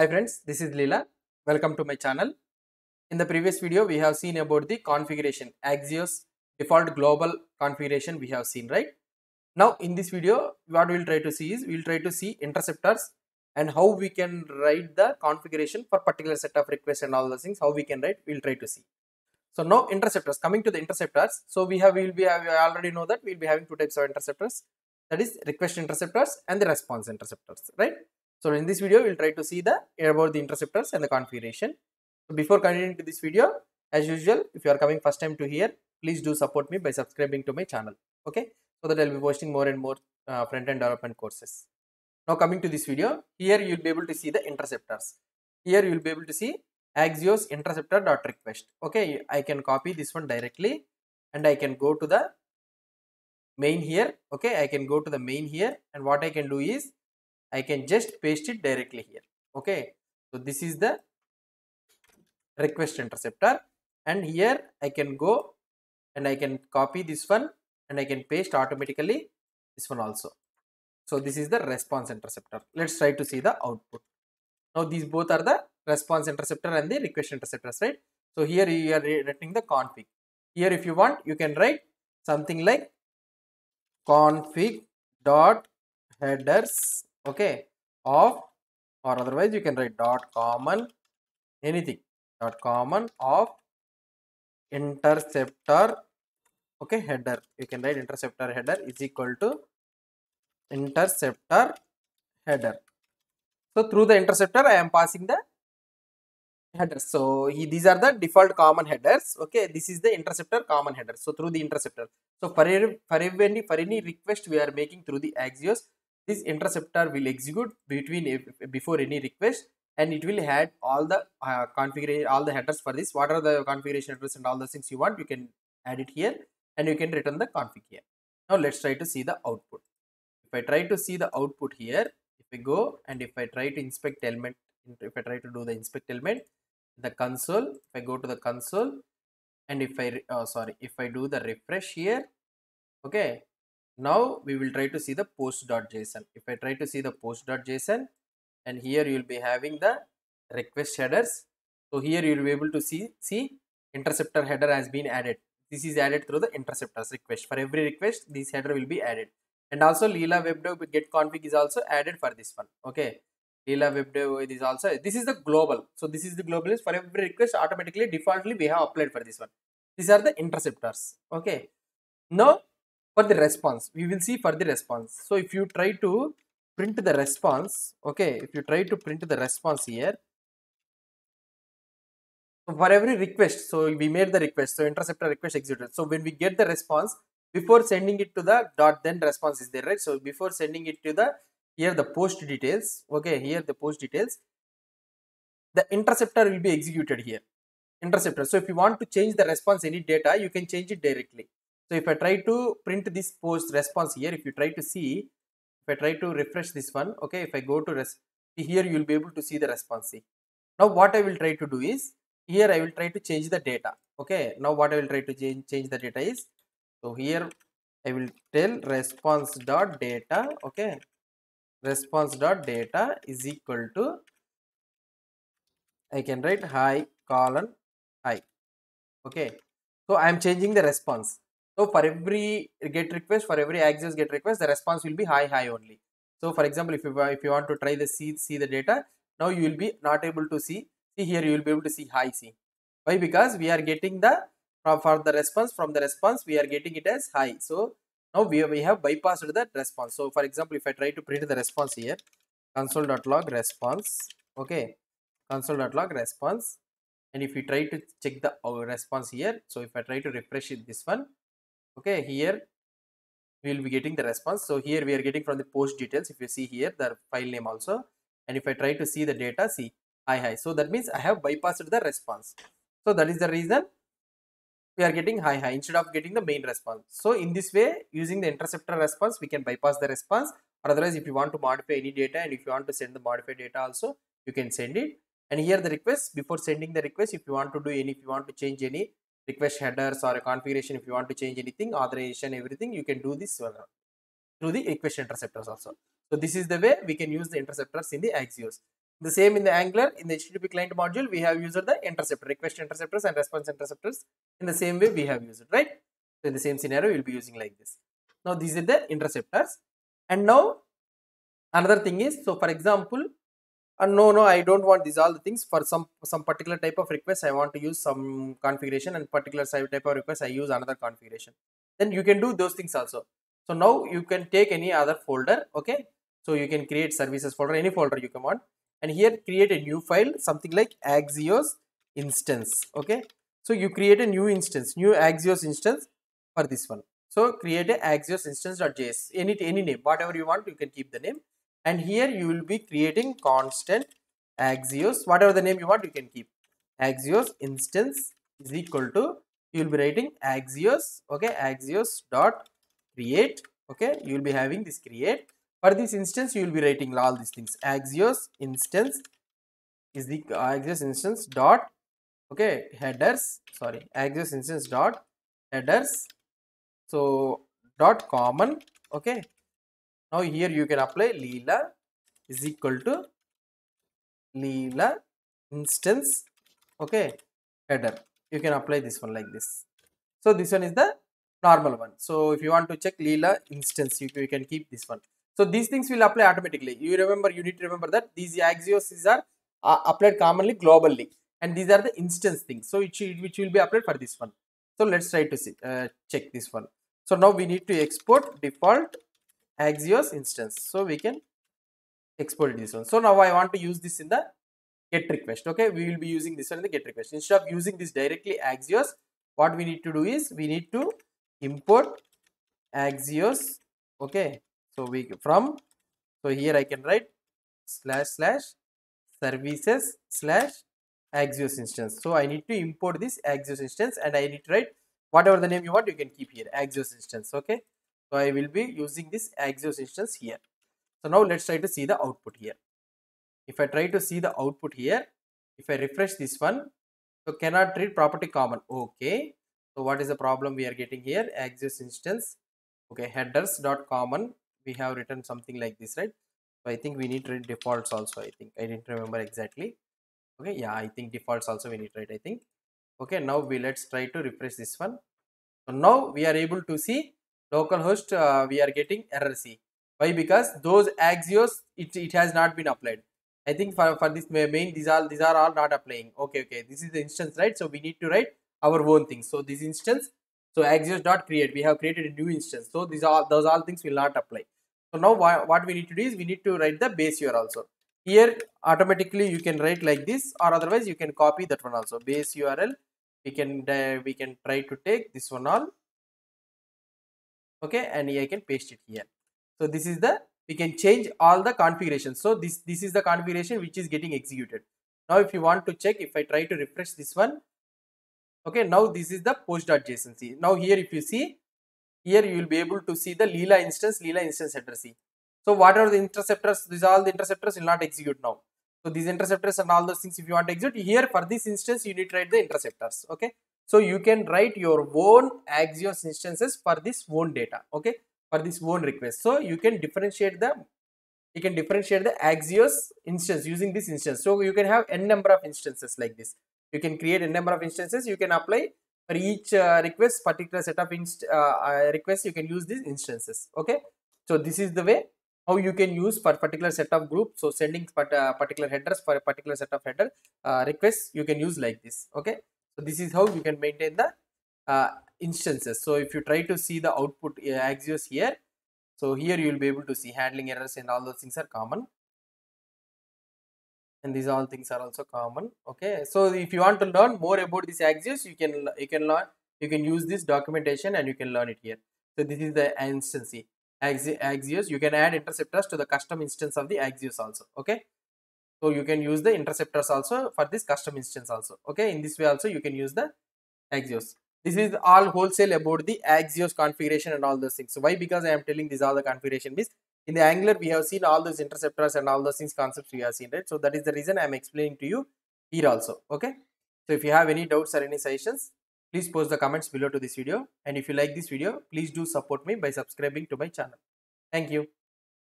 Hi friends, this is Leela. Welcome to my channel. In the previous video, we have seen about the configuration, Axios default global configuration we have seen, right? Now in this video, what we'll try to see is, we'll try to see interceptors and how we can write the configuration for particular set of requests and all those things, how we can write, we'll try to see. So now interceptors, coming to the interceptors, so we have, we will be, I already know that we'll be having two types of interceptors, that is request interceptors and the response interceptors, right? So in this video, we'll try to see the about the interceptors and the configuration. So before continuing to this video, as usual, if you are coming first time to here, please do support me by subscribing to my channel. Okay, so that I'll be posting more and more uh, front-end development courses. Now coming to this video, here you'll be able to see the interceptors. Here you'll be able to see Axios interceptor dot request. Okay, I can copy this one directly, and I can go to the main here. Okay, I can go to the main here, and what I can do is I can just paste it directly here. Okay, so this is the request interceptor, and here I can go and I can copy this one and I can paste automatically this one also. So this is the response interceptor. Let's try to see the output. Now these both are the response interceptor and the request interceptors, right? So here you are writing the config. Here if you want, you can write something like config dot headers okay. Of or otherwise you can write dot common anything. Dot common of interceptor okay header. You can write interceptor header is equal to interceptor header. So through the interceptor i am passing the headers so he, these are the default common headers okay. This is the interceptor common header. So through the interceptor. So for for any for any request we are making through the axios this interceptor will execute between before any request and it will add all the uh, configuration all the headers for this. What are the configuration headers and all the things you want you can add it here and you can return the config here. Now let's try to see the output. If i try to see the output here if i go and if i try to inspect element if i try to do the inspect element the console if i go to the console and if i oh sorry if i do the refresh here okay now we will try to see the post.json if i try to see the post.json and here you will be having the request headers. So here you will be able to see see interceptor header has been added. This is added through the interceptors request. For every request this header will be added. And also Leela webdev get config is also added for this one. Okay? Leela webdev is also this is the global. So this is the global for every request automatically defaultly we have applied for this one. These are the interceptors. Okay? Now for the response. We will see for the response. So if you try to print the response okay if you try to print the response here for every request so we made the request so interceptor request executed. So when we get the response before sending it to the dot then response is there right? So before sending it to the here the post details okay here the post details the interceptor will be executed here. Interceptor. So if you want to change the response any data you can change it directly so if i try to print this post response here if you try to see if i try to refresh this one okay if i go to here you will be able to see the response see now what i will try to do is here i will try to change the data okay. Now what i will try to change change the data is so here i will tell response dot data okay. Response dot data is equal to i can write hi colon hi okay. So i am changing the response so for every get request for every axios get request the response will be hi hi only. So for example if you if you want to try the see see the data now you will be not able to see. See here you will be able to see hi see. Why? Because we are getting the from for the response from the response we are getting it as hi. So now we, we have bypassed the response. So for example if i try to print the response here console.log response okay console.log response. And if we try to check the response here so if i try to refresh it this one okay here we will be getting the response so here we are getting from the post details if you see here the file name also and if i try to see the data see hi hi so that means i have bypassed the response so that is the reason we are getting hi hi instead of getting the main response. So in this way, using the interceptor response, we can bypass the response. Or otherwise, if you want to modify any data and if you want to send the modified data also, you can send it. And here the request, before sending the request, if you want to do any, if you want to change any request headers or a configuration, if you want to change anything, authorization, everything, you can do this through the request interceptors also. So this is the way we can use the interceptors in the Axios. The same in the Angular, in the HTTP client module, we have used the interceptor, request interceptors and response interceptors. In the same way, we have used it, right? So in the same scenario, we'll be using like this. Now these are the interceptors. And now another thing is, so for example, and no, no, I don't want these all the things for some some particular type of request. I want to use some configuration and particular type of request. I use another configuration. Then you can do those things also. So now you can take any other folder, okay? So you can create services folder, any folder you can want, and here create a new file, something like Axios instance, okay? So you create a new instance, new Axios instance for this one. So create a Axios instance.js, any any name, whatever you want, you can keep the name. And here you will be creating constant Axios, whatever the name you want, you can keep. Axios instance is equal to you will be writing Axios, okay? Axios dot create, okay? You will be having this create. For this instance, you will be writing all these things. Axios instance is the Axios instance dot okay headers sorry Axios instance dot headers so dot common okay now here you can apply Leela is equal to Leela instance okay header. You can apply this one like this. So this one is the normal one. So if you want to check Leela instance you, you can keep this one. So these things will apply automatically. You remember you need to remember that these axios are uh, applied commonly globally and these are the instance things. So which, which will be applied for this one. So let's try to see uh, check this one. So now we need to export default Axios instance. So we can export this one. So now I want to use this in the get request. Okay, we will be using this one in the get request. Instead of using this directly Axios, what we need to do is we need to import Axios. Okay, so we from so here I can write slash slash services slash Axios instance. So I need to import this Axios instance and I need to write whatever the name you want you can keep here Axios instance. Okay so I will be using this Axios instance here. So now let's try to see the output here. If I try to see the output here, if I refresh this one, so cannot read property common. Okay. So what is the problem we are getting here? Axios instance. Okay, headers dot common. We have written something like this, right? So I think we need to read defaults also. I think I didn't remember exactly. Okay, yeah, I think defaults also we need to write. I think. Okay, now we let's try to refresh this one. So now we are able to see localhost uh, we are getting error C. Why? Because those axios it, it has not been applied. I think for, for this main these are these are all not applying. Okay, okay. This is the instance, right? So we need to write our own thing So this instance, so axios dot create. We have created a new instance. So these are those all things will not apply. So now what we need to do is we need to write the base URL also. Here automatically you can write like this or otherwise you can copy that one also base URL. We can uh, we can try to take this one all okay and I can paste it here. So this is the we can change all the configurations. So this this is the configuration which is getting executed. Now if you want to check if I try to refresh this one okay now this is the post.json now here if you see here you will be able to see the Leela instance Leela instance header C so what are the interceptors? These are all the interceptors will not execute now. So these interceptors and all those things if you want to execute here for this instance you need to write the interceptors okay so you can write your own Axios instances for this own data, okay, for this own request. So you can differentiate the you can differentiate the Axios instance using this instance. So you can have n number of instances like this. You can create a number of instances. You can apply for each uh, request particular set of inst uh, uh, requests. You can use these instances. Okay. So this is the way how you can use for particular set of groups. So sending part, uh, particular headers for a particular set of header uh, requests you can use like this. Okay. So this is how you can maintain the uh, instances. So if you try to see the output uh, Axios here, so here you will be able to see handling errors and all those things are common. And these all things are also common. Okay. So if you want to learn more about this Axios, you can you can learn you can use this documentation and you can learn it here. So this is the instance Axios. You can add interceptors to the custom instance of the Axios also. Okay. So you can use the interceptors also for this custom instance also. Okay, in this way also you can use the Axios. This is all wholesale about the Axios configuration and all those things. So why? Because I am telling these all the configuration means in the Angular we have seen all those interceptors and all those things concepts we have seen right. So that is the reason I am explaining to you here also. Okay. So if you have any doubts or any suggestions, please post the comments below to this video. And if you like this video, please do support me by subscribing to my channel. Thank you.